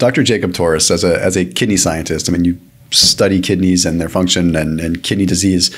Dr. Jacob Torres, as a as a kidney scientist, I mean, you study kidneys and their function and, and kidney disease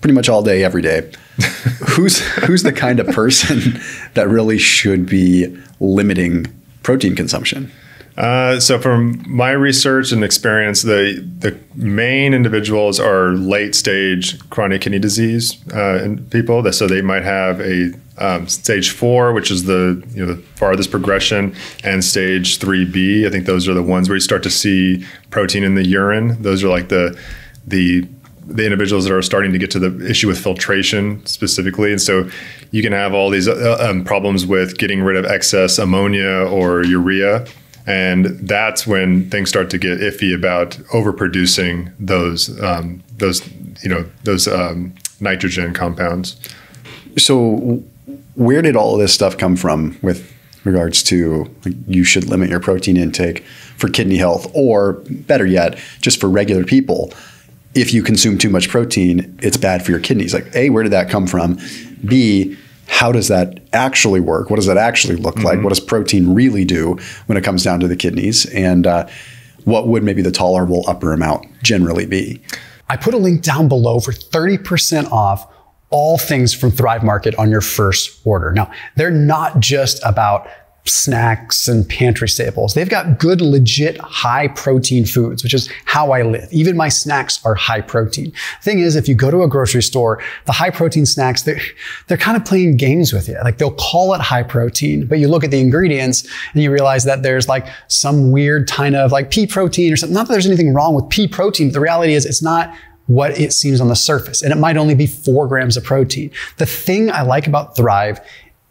pretty much all day, every day. who's who's the kind of person that really should be limiting protein consumption? Uh, so, from my research and experience, the the main individuals are late stage chronic kidney disease uh, people. So they might have a um, stage four, which is the you know the farthest progression, and stage three B. I think those are the ones where you start to see protein in the urine. Those are like the the the individuals that are starting to get to the issue with filtration specifically. And so you can have all these uh, um, problems with getting rid of excess ammonia or urea. And that's when things start to get iffy about overproducing those um, those you know those um, nitrogen compounds. So, where did all of this stuff come from with regards to you should limit your protein intake for kidney health, or better yet, just for regular people? if you consume too much protein, it's bad for your kidneys. Like, A, where did that come from? B, how does that actually work? What does that actually look mm-hmm. like? What does protein really do when it comes down to the kidneys? And uh, what would maybe the tolerable upper amount generally be? I put a link down below for 30% off all things from Thrive Market on your first order. Now, they're not just about snacks and pantry staples. They've got good, legit high protein foods, which is how I live. Even my snacks are high protein. Thing is, if you go to a grocery store, the high protein snacks, they're, they're kind of playing games with you. Like they'll call it high protein, but you look at the ingredients and you realize that there's like some weird kind of like pea protein or something. Not that there's anything wrong with pea protein, but the reality is it's not what it seems on the surface. And it might only be four grams of protein. The thing I like about Thrive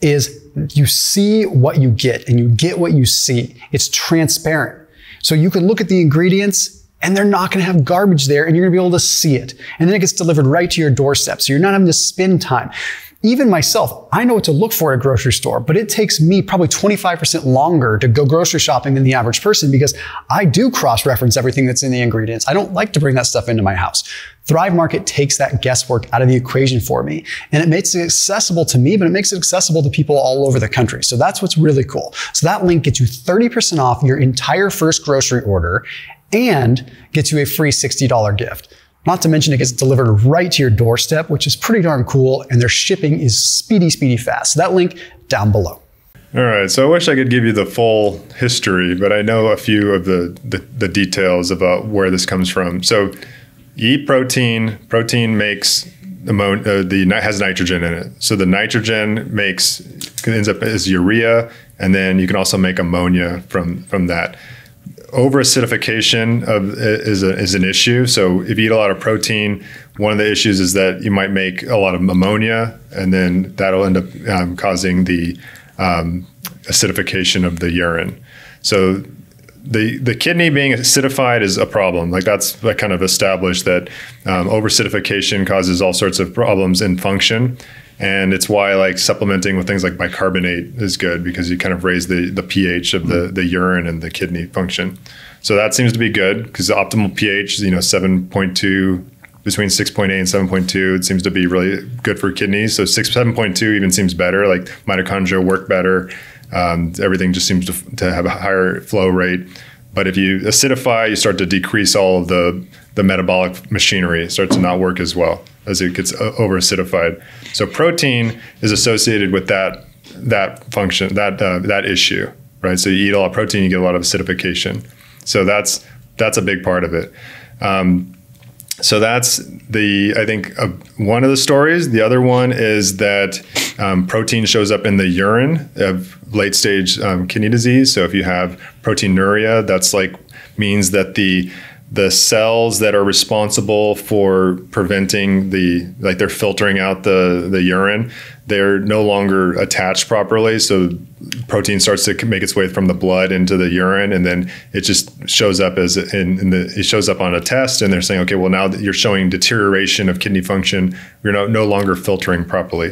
is you see what you get and you get what you see. It's transparent. So you can look at the ingredients and they're not going to have garbage there and you're going to be able to see it. And then it gets delivered right to your doorstep. So you're not having to spend time even myself, I know what to look for at a grocery store, but it takes me probably 25% longer to go grocery shopping than the average person because I do cross reference everything that's in the ingredients. I don't like to bring that stuff into my house. Thrive Market takes that guesswork out of the equation for me and it makes it accessible to me, but it makes it accessible to people all over the country. So that's what's really cool. So that link gets you 30% off your entire first grocery order and gets you a free $60 gift. Not to mention it gets delivered right to your doorstep, which is pretty darn cool, and their shipping is speedy, speedy fast. So that link down below. All right. So I wish I could give you the full history, but I know a few of the, the, the details about where this comes from. So eat protein. Protein makes ammonia, uh, the has nitrogen in it. So the nitrogen makes ends up as urea, and then you can also make ammonia from from that over acidification of is, a, is an issue. So if you eat a lot of protein, one of the issues is that you might make a lot of ammonia, and then that'll end up um, causing the um, acidification of the urine. So the the kidney being acidified is a problem. Like that's like kind of established that um, over acidification causes all sorts of problems in function and it's why like supplementing with things like bicarbonate is good because you kind of raise the the pH of the the urine and the kidney function. So that seems to be good because the optimal pH is you know 7.2 between 6.8 and 7.2 it seems to be really good for kidneys. So 6 7.2 even seems better like mitochondria work better um, everything just seems to, to have a higher flow rate. But if you acidify you start to decrease all of the the metabolic machinery. It starts to not work as well as it gets over acidified. So protein is associated with that that function that uh, that issue, right? So you eat a lot of protein, you get a lot of acidification. So that's that's a big part of it. Um, so that's the I think uh, one of the stories. The other one is that um, protein shows up in the urine of late stage um, kidney disease. So if you have proteinuria, that's like means that the the cells that are responsible for preventing the like they're filtering out the the urine they're no longer attached properly. So protein starts to make its way from the blood into the urine and then it just shows up as in, in the it shows up on a test and they're saying okay well now that you're showing deterioration of kidney function you're no, no longer filtering properly.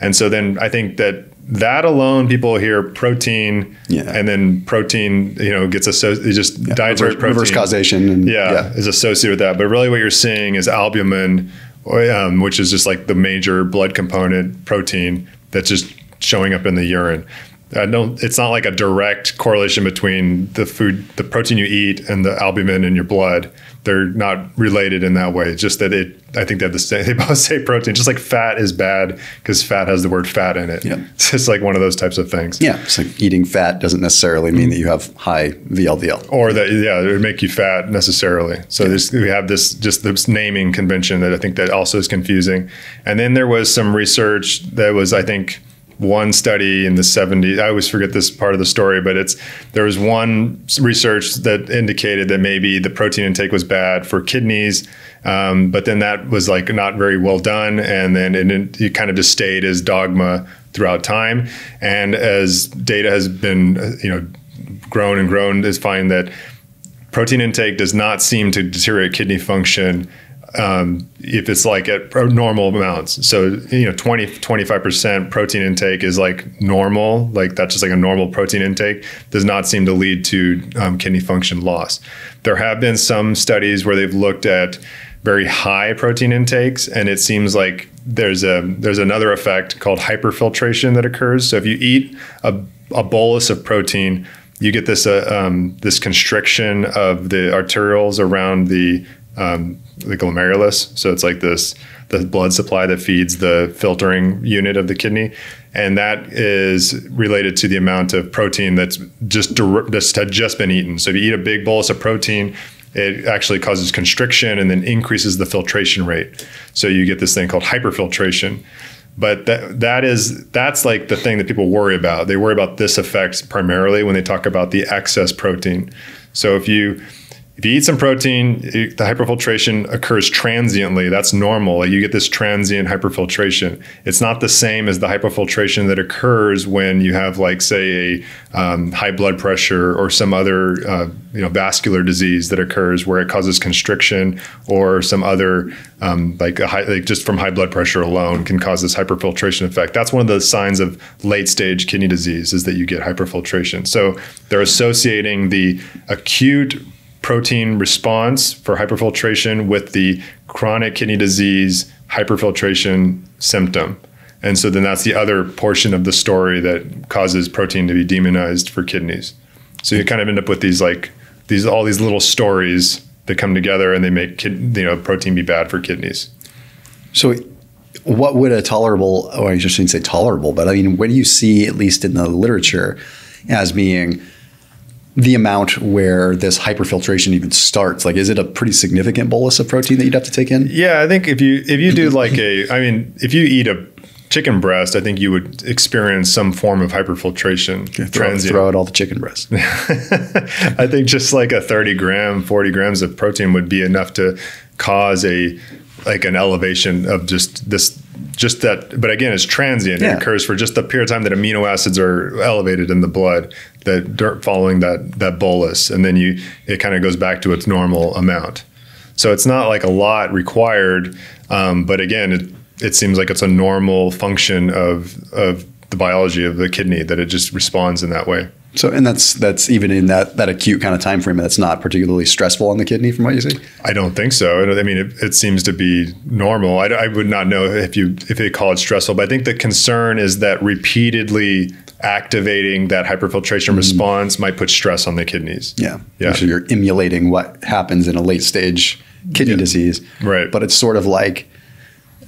And so then i think that that alone, people hear protein, yeah. and then protein, you know, gets associated. Just yeah. dietary reverse, protein, reverse causation, and, yeah, yeah, is associated with that. But really, what you're seeing is albumin, um, which is just like the major blood component protein that's just showing up in the urine. Uh, I don't. It's not like a direct correlation between the food, the protein you eat, and the albumin in your blood. They're not related in that way. It's just that it. I think they have the same. They both say protein. Just like fat is bad because fat has the word fat in it. Yeah. It's just like one of those types of things. Yeah, so eating fat doesn't necessarily mean that you have high VLDL. Or that yeah, it would make you fat necessarily. So there's, we have this just this naming convention that I think that also is confusing. And then there was some research that was I think one study in the 70s i always forget this part of the story but it's there was one research that indicated that maybe the protein intake was bad for kidneys um, but then that was like not very well done and then it, it kind of just stayed as dogma throughout time. And as data has been you know grown and grown is find that protein intake does not seem to deteriorate kidney function um, if it's like at normal amounts. So, you know, 20, 25% protein intake is like normal, like that's just like a normal protein intake, does not seem to lead to um, kidney function loss. There have been some studies where they've looked at very high protein intakes, and it seems like there's a there's another effect called hyperfiltration that occurs. So if you eat a, a bolus of protein, you get this uh, um, this constriction of the arterioles around the um, the glomerulus. So it's like this the blood supply that feeds the filtering unit of the kidney, and that is related to the amount of protein that's just just had just been eaten. So if you eat a big bolus of protein, it actually causes constriction and then increases the filtration rate. So you get this thing called hyperfiltration. But that that is that's like the thing that people worry about. They worry about this effect primarily when they talk about the excess protein. So if you if you eat some protein, the hyperfiltration occurs transiently. That's normal. You get this transient hyperfiltration. It's not the same as the hyperfiltration that occurs when you have, like, say, a um, high blood pressure or some other, uh, you know, vascular disease that occurs where it causes constriction or some other, um, like, high, like just from high blood pressure alone can cause this hyperfiltration effect. That's one of the signs of late stage kidney disease is that you get hyperfiltration. So they're associating the acute protein response for hyperfiltration with the chronic kidney disease hyperfiltration symptom. And so then that's the other portion of the story that causes protein to be demonized for kidneys. So you kind of end up with these like these all these little stories that come together and they make kid, you know protein be bad for kidneys. So what would a tolerable oh I just shouldn't say tolerable, but I mean what do you see at least in the literature as being the amount where this hyperfiltration even starts? Like, is it a pretty significant bolus of protein that you'd have to take in? Yeah, I think if you if you do like a, I mean, if you eat a chicken breast, I think you would experience some form of hyperfiltration. Okay, throw, throw out all the chicken breast. I think just like a 30 gram, 40 grams of protein would be enough to cause a like an elevation of just this just that but again it's transient yeah. it occurs for just the period of time that amino acids are elevated in the blood that dirt following that that bolus and then you it kind of goes back to its normal amount so it's not like a lot required um, but again it, it seems like it's a normal function of of the biology of the kidney that it just responds in that way so, and that's that's even in that that acute kind of time frame. That's not particularly stressful on the kidney, from what you see. I don't think so. I mean, it, it seems to be normal. I, I, would not know if you if they call it stressful, but I think the concern is that repeatedly activating that hyperfiltration mm. response might put stress on the kidneys. Yeah, yeah. So you're emulating what happens in a late stage kidney yeah. disease, right? But it's sort of like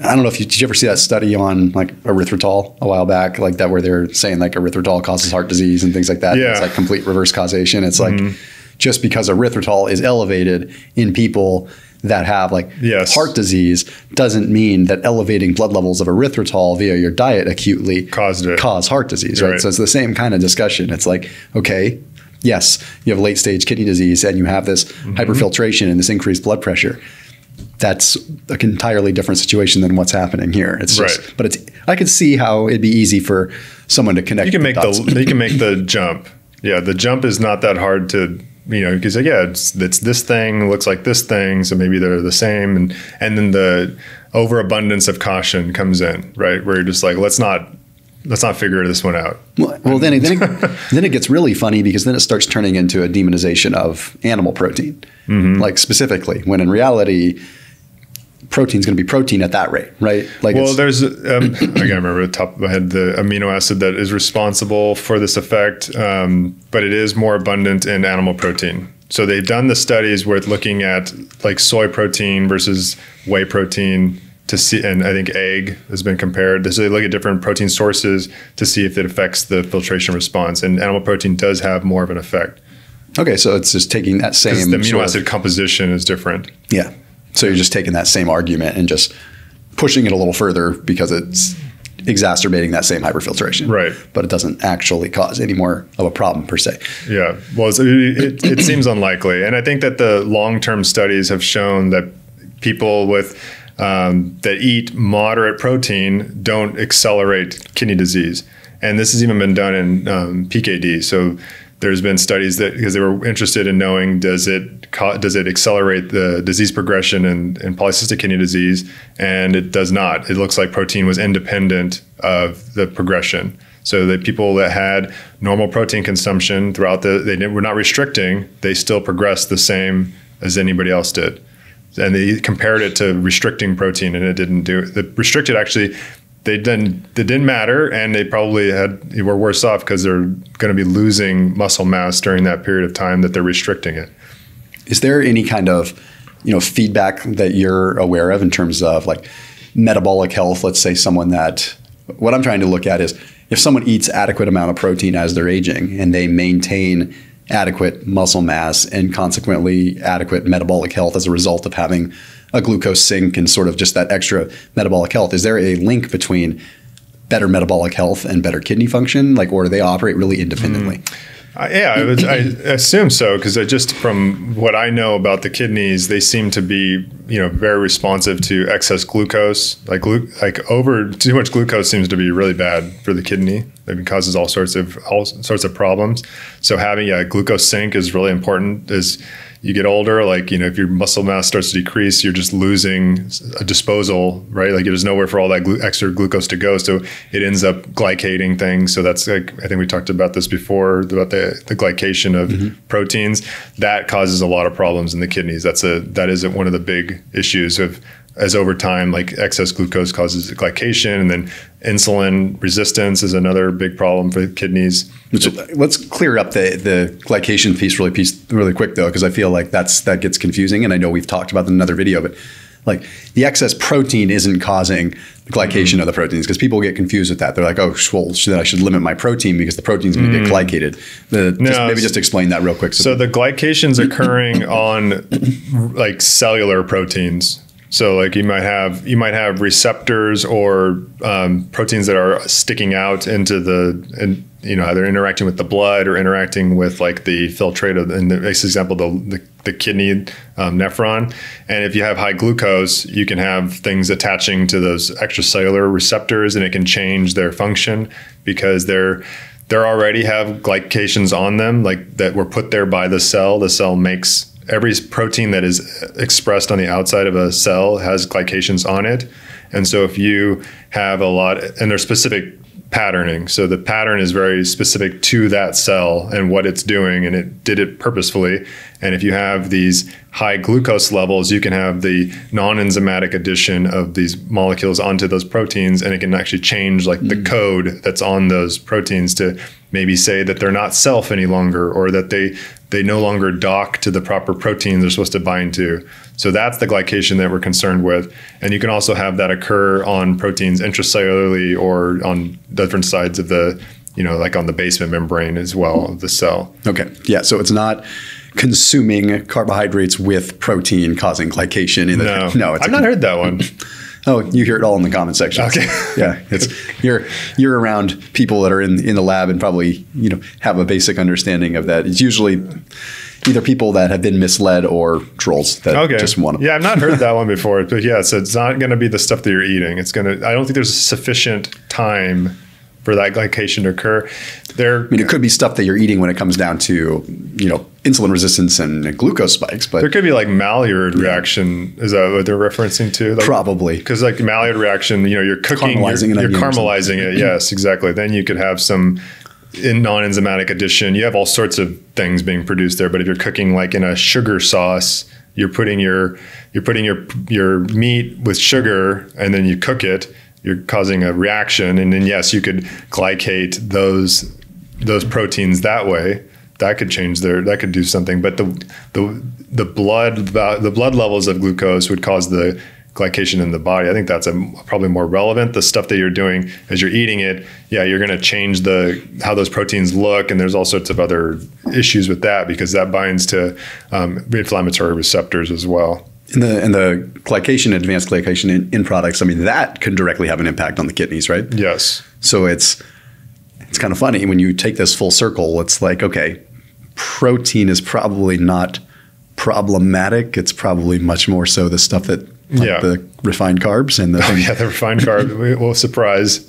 I don't know if you did you ever see that study on like erythritol a while back, like that where they're saying like erythritol causes heart disease and things like that. Yeah. It's like complete reverse causation. It's mm-hmm. like just because erythritol is elevated in people that have like yes. heart disease doesn't mean that elevating blood levels of erythritol via your diet acutely caused it. cause heart disease, right? right? So it's the same kind of discussion. It's like, okay, yes, you have late stage kidney disease and you have this mm-hmm. hyperfiltration and this increased blood pressure that's an entirely different situation than what's happening here. It's just, right. but it's I could see how it'd be easy for someone to connect. You can make the, the you can make the jump. Yeah, the jump is not that hard to you know because yeah, it's, it's this thing looks like this thing, so maybe they're the same, and and then the overabundance of caution comes in, right? Where you're just like, let's not let's not figure this one out. Well, well then, it, then, it, then it gets really funny because then it starts turning into a demonization of animal protein, mm-hmm. like specifically, when in reality, protein's going to be protein at that rate, right? Like well, there's um, I can't remember the top of my head the amino acid that is responsible for this effect, um, but it is more abundant in animal protein. So they've done the studies with looking at like soy protein versus whey protein to see, and I think egg has been compared. So they look at different protein sources to see if it affects the filtration response, and animal protein does have more of an effect. Okay, so it's just taking that same the amino acid composition is different. Yeah, so you're just taking that same argument and just pushing it a little further because it's exacerbating that same hyperfiltration. Right. But it doesn't actually cause any more of a problem per se. Yeah. Well, it, it, it seems unlikely. And I think that the long term studies have shown that people with um, that eat moderate protein don't accelerate kidney disease. And this has even been done in um, PKD. So there's been studies that because they were interested in knowing does it does it accelerate the disease progression in, in polycystic kidney disease, and it does not. It looks like protein was independent of the progression. So the people that had normal protein consumption throughout the they were not restricting, they still progressed the same as anybody else did. And they compared it to restricting protein, and it didn't do it. The restricted actually they didn't didn't matter and they probably had were worse off because they're going to be losing muscle mass during that period of time that they're restricting it. Is there any kind of you know feedback that you're aware of in terms of like metabolic health? Let's say someone that what i'm trying to look at is if someone eats adequate amount of protein as they're aging and they maintain adequate muscle mass and consequently adequate metabolic health as a result of having a glucose sink and sort of just that extra metabolic health. Is there a link between better metabolic health and better kidney function? Like, or do they operate really independently? Mm. Uh, yeah, I, would, I assume so because I just from what I know about the kidneys, they seem to be you know very responsive to excess glucose. Like glu- like over too much glucose seems to be really bad for the kidney. It causes all sorts of all sorts of problems. So having a glucose sink is really important. Is you get older, like, you know, if your muscle mass starts to decrease, you're just losing a disposal, right? Like there's nowhere for all that glu- extra glucose to go. So it ends up glycating things. So that's like, I think we talked about this before about the, the glycation of mm-hmm. proteins. That causes a lot of problems in the kidneys. That's a, that isn't one of the big issues of as over time, like excess glucose causes glycation, and then insulin resistance is another big problem for the kidneys. So let's clear up the the glycation piece really piece really quick though, because I feel like that's that gets confusing, and I know we've talked about in another video, but like the excess protein isn't causing the glycation mm-hmm. of the proteins because people get confused with that. They're like, oh, well, should, I should limit my protein because the protein's going to mm. get glycated. The, no, just, maybe just explain that real quick. So, so the glycation's occurring on like cellular proteins. So like you might have you might have receptors or um, proteins that are sticking out into the and you know either interacting with the blood or interacting with like the filtrate of in this example the, the, the kidney um, nephron. And if you have high glucose you can have things attaching to those extracellular receptors and it can change their function because they're they already have glycations on them like that were put there by the cell. The cell makes every protein that is expressed on the outside of a cell has glycations on it. And so if you have a lot, and there's specific patterning. So the pattern is very specific to that cell and what it's doing, and it did it purposefully. And if you have these high glucose levels, you can have the non-enzymatic addition of these molecules onto those proteins, and it can actually change like mm. the code that's on those proteins to maybe say that they're not self any longer, or that they they no longer dock to the proper proteins they're supposed to bind to. So that's the glycation that we're concerned with. And you can also have that occur on proteins intracellularly or on different sides of the, you know, like on the basement membrane as well of the cell. Okay. Yeah. So it's not consuming carbohydrates with protein causing glycation in the no, no I've not heard that one. Oh, you hear it all in the comment section. Okay. yeah, it's you're you're around people that are in in the lab and probably you know have a basic understanding of that. It's usually either people that have been misled or trolls that okay. just want to. Yeah, I've not heard that one before, but yeah, so it's not going to be the stuff that you're eating. It's going to. I don't think there's sufficient time for that glycation to occur. There, I mean, it could be stuff that you're eating when it comes down to you know insulin resistance and glucose spikes, but there could be like Maillard yeah. reaction. Is that what they're referencing to? Like, Probably because like Maillard reaction, you know, you're cooking, caramelizing you're, you're caramelizing it. Yes, exactly. Then you could have some in non-enzymatic addition. You have all sorts of things being produced there, but if you're cooking like in a sugar sauce you're putting your you're putting your your meat with sugar and then you cook it. You're causing a reaction, and then yes, you could glycate those those proteins that way. That could change their that could do something. But the the the blood the blood levels of glucose would cause the glycation in the body. I think that's a, probably more relevant. The stuff that you're doing as you're eating it, yeah, you're going to change the how those proteins look, and there's all sorts of other issues with that because that binds to um, inflammatory receptors as well. And the and the glycation, advanced glycation end, end products, I mean, that can directly have an impact on the kidneys, right? Yes. So it's it's kind of funny when you take this full circle. It's like okay, protein is probably not problematic. It's probably much more so the stuff that like Yeah. the refined carbs and the Oh, yeah, the refined carb will surprise.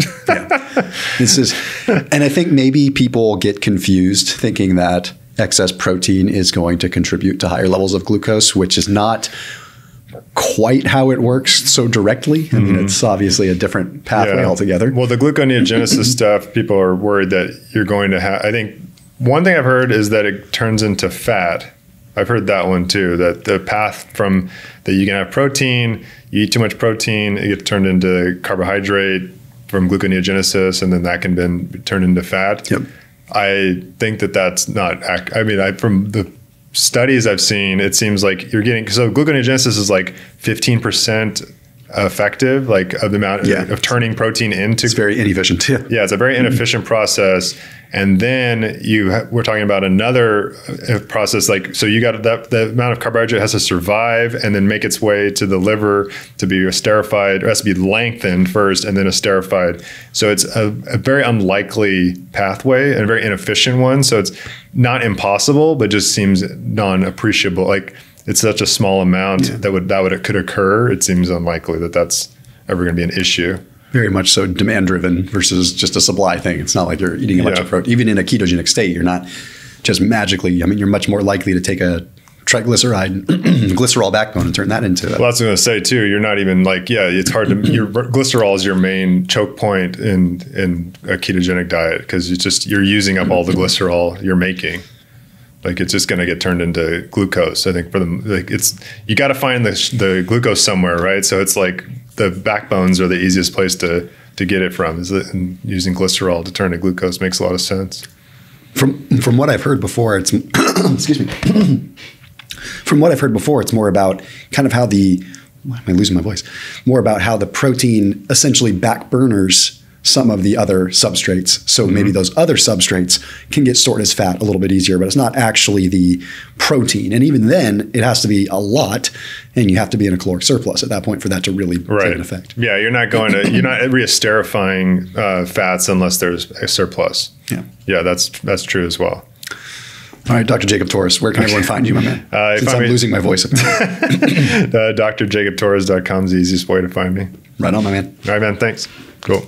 this is and I think maybe people get confused thinking that excess protein is going to contribute to higher levels of glucose, which is not quite how it works so directly. I mean, mm-hmm. it's obviously a different pathway Yeah. altogether. Well, the gluconeogenesis stuff, people are worried that you're going to have. I think one thing I've heard is that it turns into fat. I've heard that one too. That the path from that you can have protein, you eat too much protein, it gets turned into carbohydrate from gluconeogenesis, and then that can then be turned into fat. Yep. I think that that's not. Ac- I mean, I from the studies I've seen, it seems like you're getting so gluconeogenesis is like 15 percent effective, like of the amount Yeah. of turning protein into It's very inefficient. Yeah. yeah, it's a very inefficient process. And then you ha- we're talking about another uh, process like so you got that the amount of carbohydrate has to survive and then make its way to the liver to be esterified. It has to be lengthened first and then esterified. So it's a, a very unlikely pathway and a very inefficient one. So it's not impossible, but just seems non-appreciable. Like it's such a small amount that would that would it could occur. It seems unlikely that that's ever going to be an issue. Very much so demand driven versus just a supply thing. It's not like you're eating a bunch Yeah. of protein. Even in a ketogenic state, you're not just magically, I mean, you're much more likely to take a triglyceride, glycerol backbone and turn that into a Well, that's what I was going to say too. You're not even like, yeah, it's hard to. Your glycerol is your main choke point in in a ketogenic diet because you just you're using up all the glycerol you're making. Like it's just going to get turned into glucose. I think for them, like it's you got to find the the glucose somewhere, right? So it's like the backbones are the easiest place to to get it from. Is it, using glycerol to turn to glucose makes a lot of sense. from from what I've heard before, it's excuse me. from what I've heard before, it's more about kind of how the why am I losing my voice? More about how the protein essentially backburners some of the other substrates. So maybe those other substrates can get stored as fat a little bit easier, but it's not actually the protein. And even then, it has to be a lot, and you have to be in a caloric surplus at that point for that to really take an effect. Yeah, you're not going to you're not re-esterifying uh, fats unless there's a surplus. Yeah. Yeah, that's that's true as well. All right, Dr. Jacob Torres, where can everyone find you, my man? Uh, Since I'm may- losing my voice. Uh, DrJacobTorres.com is the easiest way to find me. right on, my man. All right, man. Thanks. Cool.